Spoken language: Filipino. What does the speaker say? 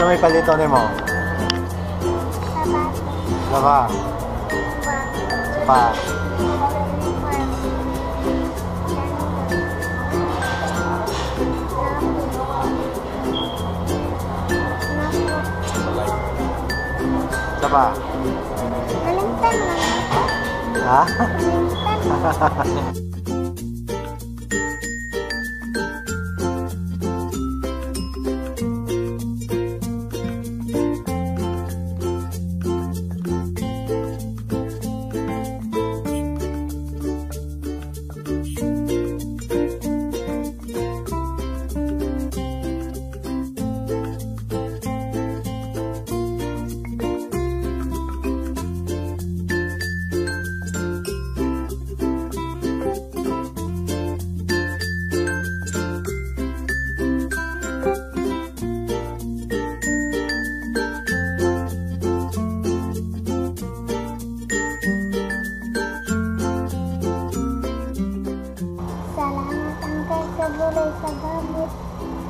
Sa may palito ni mo? Laba. Pa. Laba. Kalimtan mo. Ha? Kalimtan. favor, salvador.